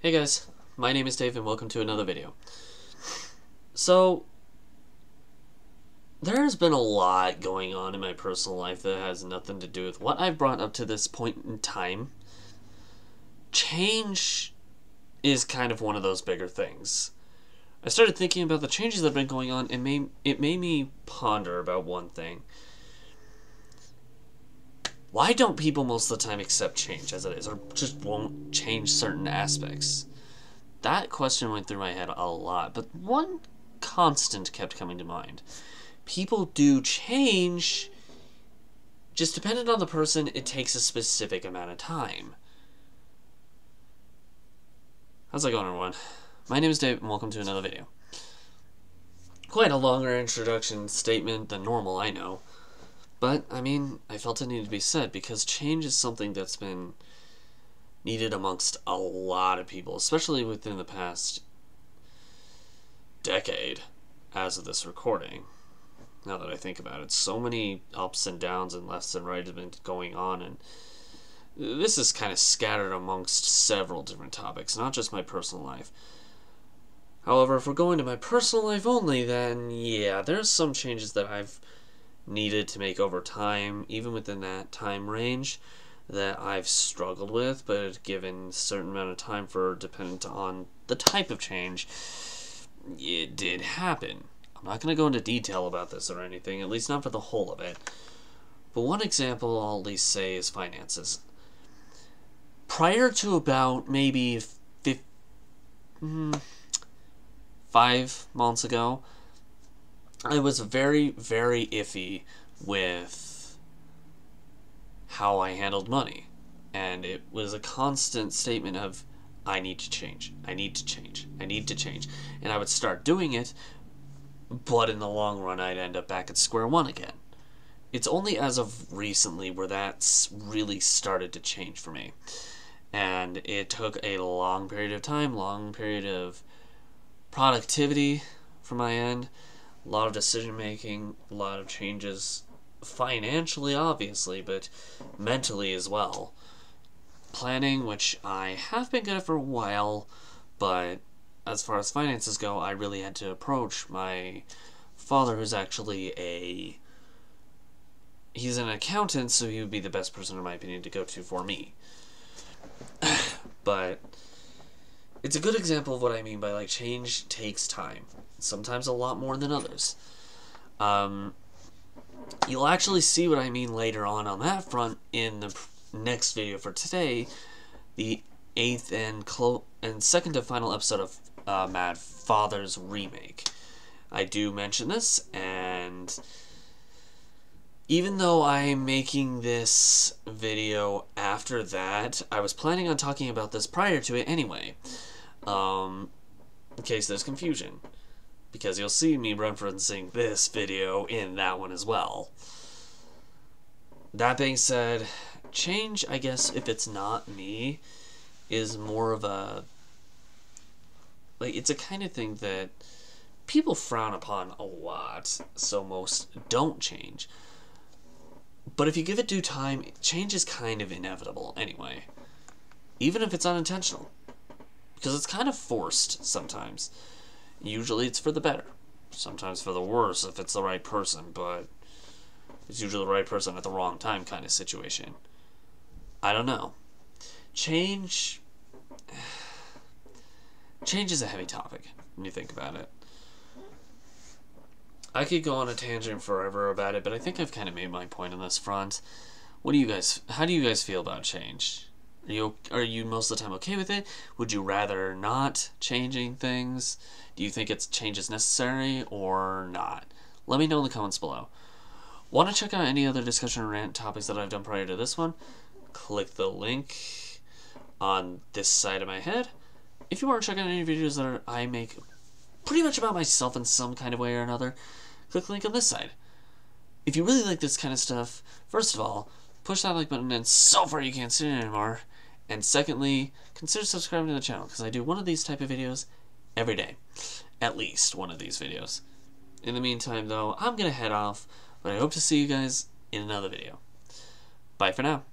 Hey guys, my name is Dave and welcome to another video. So, there's been a lot going on in my personal life that has nothing to do with what I've brought up to this point in time. Change is kind of one of those bigger things. I started thinking about the changes that have been going on and made, it made me ponder about one thing. Why don't people most of the time accept change as it is, or just won't change certain aspects? That question went through my head a lot, but one constant kept coming to mind. People do change, just dependent on the person, it takes a specific amount of time. How's it going, everyone? My name is Dave, and welcome to another video. Quite a longer introduction statement than normal, I know. But, I mean, I felt it needed to be said because change is something that's been needed amongst a lot of people, especially within the past decade as of this recording. Now that I think about it, so many ups and downs and lefts and rights have been going on, and this is kind of scattered amongst several different topics, not just my personal life. However, if we're going to my personal life only, then yeah, there's some changes that I've needed to make over time, even within that time range, that I've struggled with, but given a certain amount of time for dependent on the type of change, it did happen. I'm not going to go into detail about this or anything, at least not for the whole of it. But one example I'll at least say is finances. Prior to about maybe hmm, five months ago, I was very, very iffy with how I handled money. And it was a constant statement of, I need to change. I need to change. I need to change. And I would start doing it, but in the long run, I'd end up back at square one again. It's only as of recently where that's really started to change for me. And it took a long period of time, long period of productivity from my end a lot of decision making, a lot of changes financially, obviously, but mentally as well. Planning, which I have been good at for a while, but as far as finances go, I really had to approach my father, who's actually a. He's an accountant, so he would be the best person, in my opinion, to go to for me. but it's a good example of what I mean by like change takes time. Sometimes a lot more than others. Um, you'll actually see what I mean later on on that front in the next video for today, the eighth and clo- and second to final episode of uh, Mad Father's remake. I do mention this, and even though I'm making this video after that, I was planning on talking about this prior to it anyway, um, in case there's confusion. Because you'll see me referencing this video in that one as well. That being said, change, I guess, if it's not me, is more of a. Like, it's a kind of thing that people frown upon a lot, so most don't change. But if you give it due time, change is kind of inevitable anyway. Even if it's unintentional. Because it's kind of forced sometimes. Usually it's for the better. Sometimes for the worse if it's the right person, but it's usually the right person at the wrong time kind of situation. I don't know. Change. Change is a heavy topic when you think about it. I could go on a tangent forever about it, but I think I've kind of made my point on this front. What do you guys? How do you guys feel about change? Are you are you most of the time okay with it? Would you rather not changing things? Do you think it's change is necessary or not? Let me know in the comments below. Want to check out any other discussion or rant topics that I've done prior to this one? Click the link on this side of my head. If you want to check out any videos that are, I make pretty much about myself in some kind of way or another, click the link on this side. If you really like this kind of stuff, first of all, push that like button and so far you can't see it anymore. And secondly, consider subscribing to the channel because I do one of these type of videos every day. At least one of these videos. In the meantime, though, I'm going to head off, but I hope to see you guys in another video. Bye for now.